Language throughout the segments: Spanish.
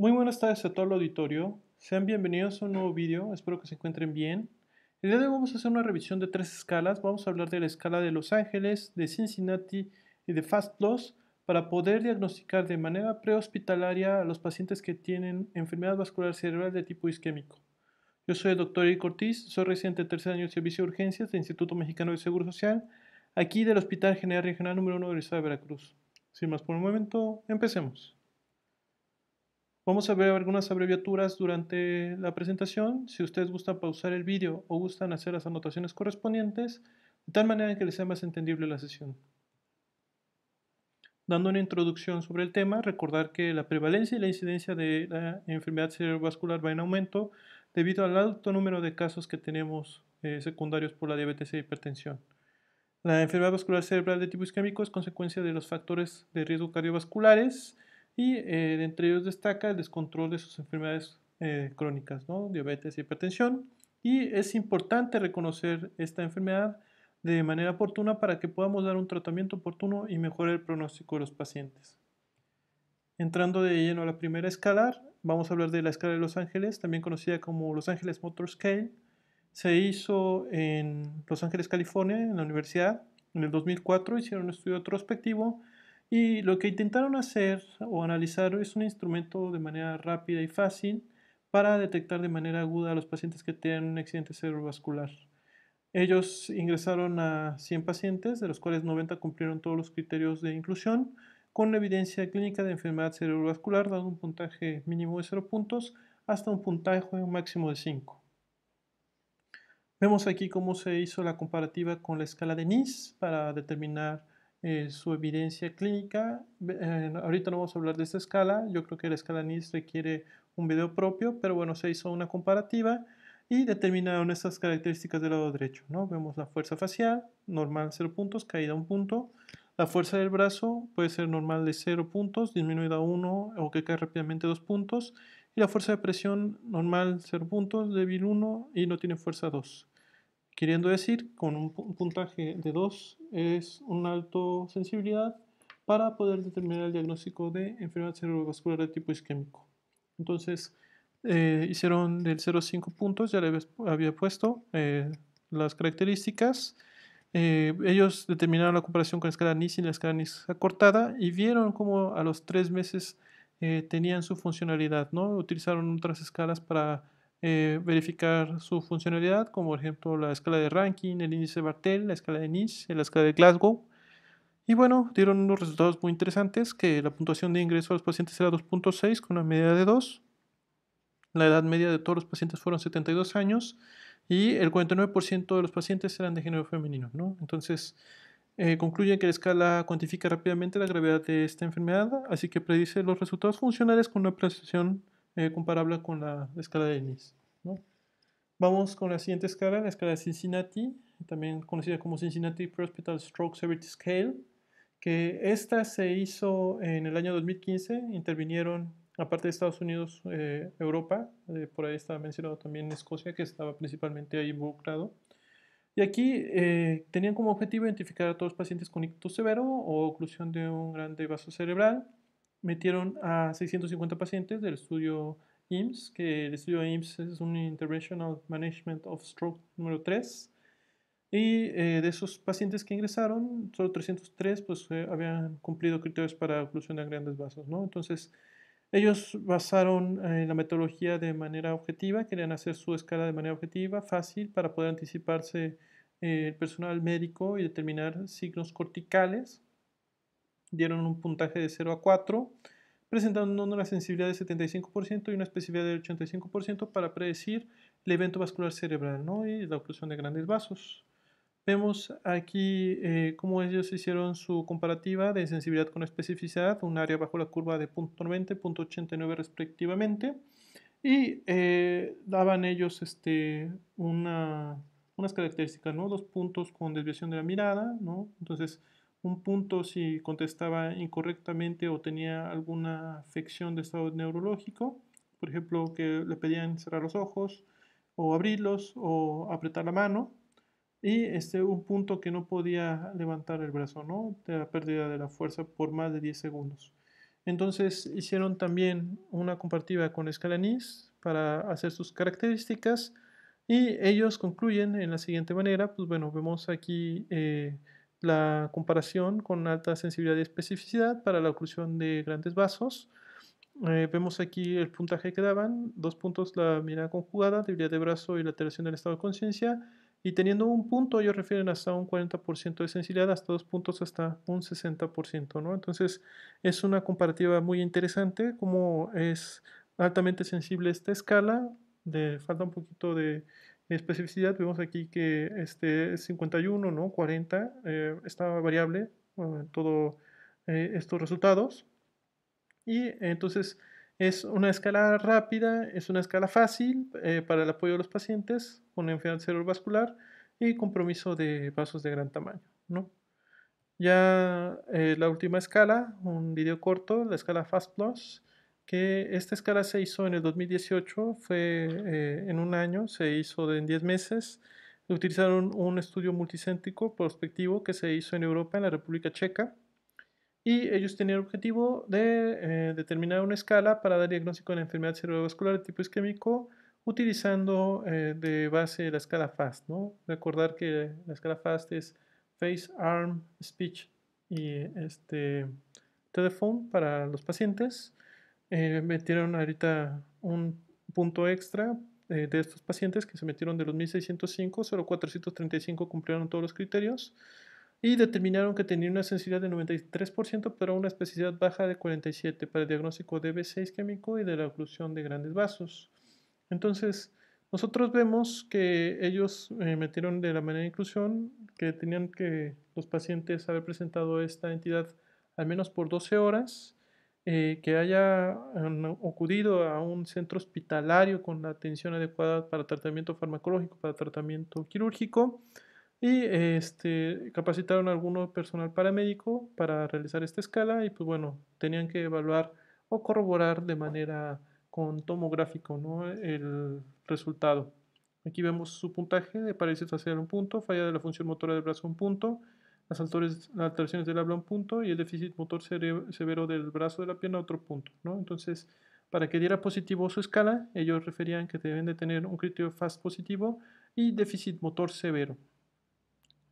Muy buenas tardes a todo el auditorio. Sean bienvenidos a un nuevo vídeo. Espero que se encuentren bien. El día de hoy vamos a hacer una revisión de tres escalas. Vamos a hablar de la escala de Los Ángeles, de Cincinnati y de Fast Loss para poder diagnosticar de manera prehospitalaria a los pacientes que tienen enfermedad vascular cerebral de tipo isquémico. Yo soy el doctor Eric Ortiz, soy residente de tercer año de Servicio de Urgencias del Instituto Mexicano de Seguro Social, aquí del Hospital General Regional número 1 del Estado de Veracruz. Sin más por un momento, empecemos. Vamos a ver algunas abreviaturas durante la presentación. Si ustedes gustan pausar el vídeo o gustan hacer las anotaciones correspondientes, de tal manera que les sea más entendible la sesión. Dando una introducción sobre el tema, recordar que la prevalencia y la incidencia de la enfermedad cerebrovascular va en aumento debido al alto número de casos que tenemos eh, secundarios por la diabetes e hipertensión. La enfermedad vascular cerebral de tipo isquémico es consecuencia de los factores de riesgo cardiovasculares, y eh, entre ellos destaca el descontrol de sus enfermedades eh, crónicas, ¿no? diabetes y hipertensión. Y es importante reconocer esta enfermedad de manera oportuna para que podamos dar un tratamiento oportuno y mejorar el pronóstico de los pacientes. Entrando de lleno a la primera escala, vamos a hablar de la escala de Los Ángeles, también conocida como Los Ángeles Motor Scale. Se hizo en Los Ángeles, California, en la universidad. En el 2004 hicieron un estudio retrospectivo y lo que intentaron hacer o analizar es un instrumento de manera rápida y fácil para detectar de manera aguda a los pacientes que tienen un accidente cerebrovascular. Ellos ingresaron a 100 pacientes, de los cuales 90 cumplieron todos los criterios de inclusión, con evidencia clínica de enfermedad cerebrovascular, dando un puntaje mínimo de 0 puntos hasta un puntaje máximo de 5. Vemos aquí cómo se hizo la comparativa con la escala de NIS para determinar eh, su evidencia clínica. Eh, ahorita no vamos a hablar de esta escala, yo creo que la escala NIS requiere un video propio, pero bueno, se hizo una comparativa y determinaron estas características del lado derecho. ¿no? Vemos la fuerza facial, normal 0 puntos, caída 1 punto. La fuerza del brazo puede ser normal de 0 puntos, disminuida a 1 o que cae rápidamente 2 puntos. Y la fuerza de presión normal 0 puntos, débil 1 y no tiene fuerza 2. Queriendo decir, con un puntaje de 2 es una alto sensibilidad para poder determinar el diagnóstico de enfermedad cerebrovascular de tipo isquémico. Entonces, eh, hicieron del 0 a 5 puntos, ya le había puesto eh, las características. Eh, ellos determinaron la comparación con la escala NIS y la escala NIS acortada y vieron cómo a los tres meses tenían su funcionalidad. ¿no? Utilizaron otras escalas para eh, verificar su funcionalidad, como por ejemplo la escala de ranking, el índice de Bartel, la escala de Nice, la escala de Glasgow. Y bueno, dieron unos resultados muy interesantes, que la puntuación de ingreso a los pacientes era 2.6 con una media de 2. La edad media de todos los pacientes fueron 72 años y el 49% de los pacientes eran de género femenino. ¿no? Entonces, eh, concluyen que la escala cuantifica rápidamente la gravedad de esta enfermedad, así que predice los resultados funcionales con una precisión eh, comparable con la escala de Nice. Vamos con la siguiente escala, la escala de Cincinnati, también conocida como Cincinnati Pre-Hospital Stroke Severity Scale, que esta se hizo en el año 2015, intervinieron, aparte de Estados Unidos, eh, Europa, eh, por ahí estaba mencionado también Escocia, que estaba principalmente ahí involucrado. Y aquí tenían como objetivo identificar a todos los pacientes con ictus severo o oclusión de un grande vaso cerebral, metieron a 650 pacientes del estudio IMSS, que el estudio IMSS es un Interventional Management of Stroke número 3. Y eh, de esos pacientes que ingresaron, solo 303 pues, eh, habían cumplido criterios para oclusión de grandes vasos. ¿no? Entonces, ellos basaron eh, la metodología de manera objetiva, querían hacer su escala de manera objetiva, fácil, para poder anticiparse el personal médico y determinar signos corticales dieron un puntaje de 0 a 4, presentando una sensibilidad de 75% y una especificidad del 85% para predecir el evento vascular cerebral ¿no? y la oclusión de grandes vasos. Vemos aquí eh, cómo ellos hicieron su comparativa de sensibilidad con especificidad, un área bajo la curva de .90, .89 respectivamente, y eh, daban ellos este, una, unas características, ¿no? dos puntos con desviación de la mirada, ¿no? entonces un punto si contestaba incorrectamente o tenía alguna afección de estado neurológico, por ejemplo, que le pedían cerrar los ojos o abrirlos o apretar la mano, y este, un punto que no podía levantar el brazo, ¿no? De la pérdida de la fuerza por más de 10 segundos. Entonces hicieron también una comparativa con escala NIS para hacer sus características y ellos concluyen en la siguiente manera, pues bueno, vemos aquí eh, la comparación con alta sensibilidad y especificidad para la oclusión de grandes vasos. Eh, vemos aquí el puntaje que daban, dos puntos la mirada conjugada, debilidad de brazo y la alteración del estado de conciencia, y teniendo un punto, ellos refieren hasta un 40% de sensibilidad, hasta dos puntos hasta un 60%, ¿no? Entonces, es una comparativa muy interesante, como es altamente sensible esta escala, de, falta un poquito de especificidad, vemos aquí que este es 51, ¿no? 40, eh, está variable en todos eh, estos resultados, y entonces es una escala rápida, es una escala fácil eh, para el apoyo de los pacientes con enfermedad cerebrovascular y compromiso de vasos de gran tamaño. ¿no? Ya eh, la última escala, un video corto, la escala Fast Plus, que esta escala se hizo en el 2018, fue eh, en un año, se hizo en 10 meses. Utilizaron un estudio multicéntrico prospectivo que se hizo en Europa, en la República Checa y ellos tenían el objetivo de eh, determinar una escala para dar diagnóstico de la enfermedad cerebrovascular de tipo isquémico utilizando eh, de base la escala FAST. ¿no? Recordar que la escala FAST es Face, Arm, Speech y este, Telephone para los pacientes. Eh, metieron ahorita un punto extra de estos pacientes que se metieron de los 1605, solo 435 cumplieron todos los criterios y determinaron que tenía una sensibilidad de 93%, pero una especificidad baja de 47% para el diagnóstico de B6 químico y de la oclusión de grandes vasos. Entonces, nosotros vemos que ellos eh, metieron de la manera de inclusión que tenían que los pacientes haber presentado esta entidad al menos por 12 horas, eh, que haya acudido a un centro hospitalario con la atención adecuada para tratamiento farmacológico, para tratamiento quirúrgico, y este, capacitaron a alguno personal paramédico para realizar esta escala y pues bueno, tenían que evaluar o corroborar de manera con tomográfico ¿no? el resultado. Aquí vemos su puntaje de parálisis facial un punto, falla de la función motora del brazo un punto, las, alteraciones del habla un punto y el déficit motor severo del brazo de la pierna otro punto. ¿no? Entonces, para que diera positivo su escala, ellos referían que deben de tener un criterio FAST positivo y déficit motor severo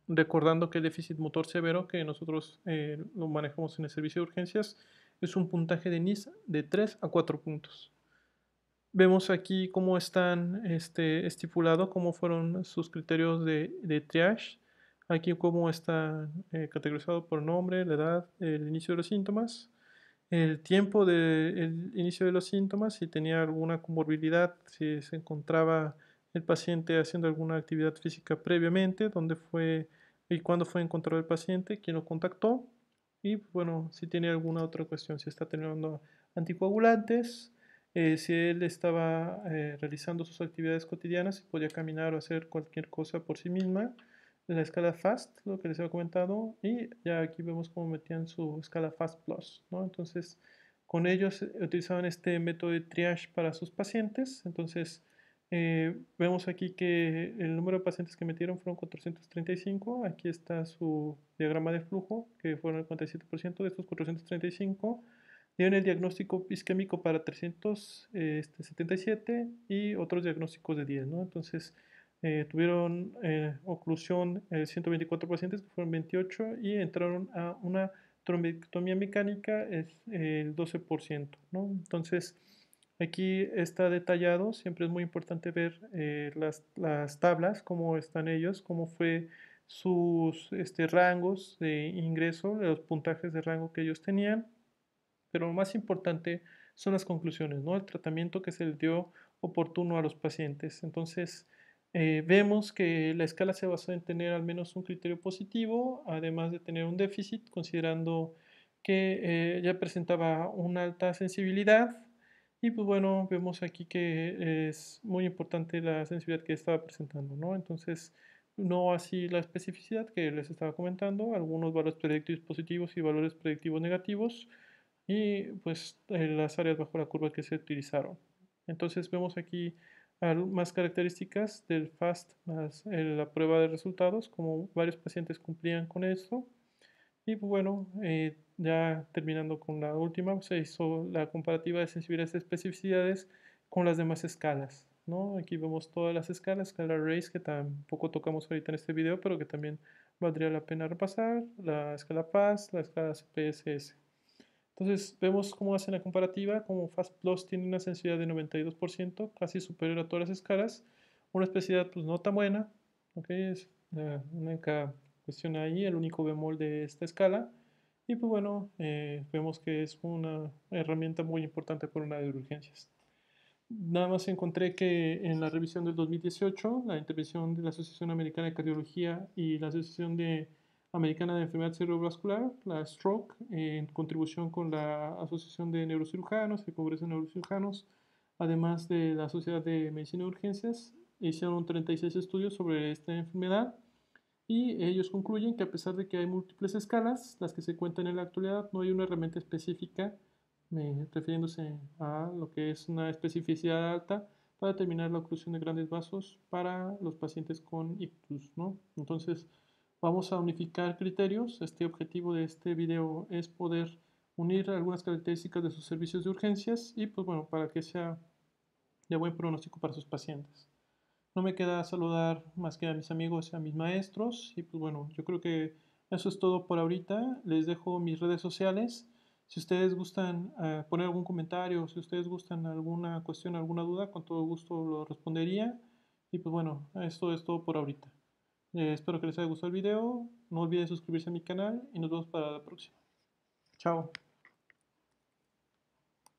recordando que el déficit motor severo que nosotros eh, lo manejamos en el servicio de urgencias es un puntaje de NIS de 3 a 4 puntos. Vemos aquí cómo están este, estipulados, cómo fueron sus criterios de, de triage. Aquí cómo está eh, categorizado por nombre, la edad, el inicio de los síntomas, el tiempo del inicio de los síntomas, si tenía alguna comorbilidad, si se encontraba el paciente haciendo alguna actividad física previamente, dónde fue y cuándo fue encontrado el paciente, quién lo contactó y bueno, si tiene alguna otra cuestión, si está teniendo anticoagulantes, eh, si él estaba eh, realizando sus actividades cotidianas, si podía caminar o hacer cualquier cosa por sí misma, la escala FAST, lo que les había comentado, y ya aquí vemos cómo metían su escala FAST Plus, ¿no? Entonces, con ellos utilizaban este método de triage para sus pacientes, entonces eh, vemos aquí que el número de pacientes que metieron fueron 435. Aquí está su diagrama de flujo, que fueron el 47% de estos 435. Dieron el diagnóstico isquémico para 377 este, y otros diagnósticos de 10. ¿no? Entonces, eh, tuvieron eh, oclusión 124 pacientes, que fueron 28, y entraron a una trombectomía mecánica el 12%. ¿no? Entonces, Aquí está detallado, siempre es muy importante ver eh, las, tablas, cómo están ellos, cómo fue sus este, rangos de ingreso, los puntajes de rango que ellos tenían. Pero lo más importante son las conclusiones, ¿no? El tratamiento que se le dio oportuno a los pacientes. Entonces, eh, vemos que la escala se basó en tener al menos un criterio positivo, además de tener un déficit, considerando que eh, ya presentaba una alta sensibilidad, y pues bueno, vemos aquí que es muy importante la sensibilidad que estaba presentando, ¿no? Entonces, no así la especificidad que les estaba comentando, algunos valores predictivos positivos y valores predictivos negativos, y pues eh, las áreas bajo la curva que se utilizaron. Entonces vemos aquí más características del FAST más eh, la prueba de resultados, como varios pacientes cumplían con esto. Y bueno, eh, ya terminando con la última, se hizo la comparativa de sensibilidades y especificidades con las demás escalas. ¿no? Aquí vemos todas las escalas, escala RACE que tampoco tocamos ahorita en este video, pero que también valdría la pena repasar, la escala PAS, la escala CPSS. Entonces vemos cómo hace la comparativa, como Fast Plus tiene una sensibilidad de 92%, casi superior a todas las escalas, una especificidad pues no tan buena, ¿ok? es la única cuestión ahí, el único bemol de esta escala, y pues bueno, eh, vemos que es una herramienta muy importante por una de urgencias. Nada más encontré que en la revisión del 2018, la intervención de la Asociación Americana de Cardiología y la Asociación de Americana de Enfermedad Cerebrovascular, la STROKE, en contribución con la Asociación de Neurocirujanos, el Congreso de Neurocirujanos, además de la Sociedad de Medicina de Urgencias, hicieron 36 estudios sobre esta enfermedad y ellos concluyen que a pesar de que hay múltiples escalas, las que se cuentan en la actualidad, no hay una herramienta específica, refiriéndose a lo que es una especificidad alta para determinar la oclusión de grandes vasos para los pacientes con ictus. ¿no? Entonces, vamos a unificar criterios. Este objetivo de este video es poder unir algunas características de sus servicios de urgencias y, pues bueno, para que sea de buen pronóstico para sus pacientes. No me queda saludar más que a mis amigos y a mis maestros. Y pues bueno, yo creo que eso es todo por ahorita. Les dejo mis redes sociales. Si ustedes gustan uh, poner algún comentario, si ustedes gustan alguna cuestión, alguna duda, con todo gusto lo respondería. Y pues bueno, esto es todo por ahorita. Eh, espero que les haya gustado el video. No olviden suscribirse a mi canal y nos vemos para la próxima. Chao.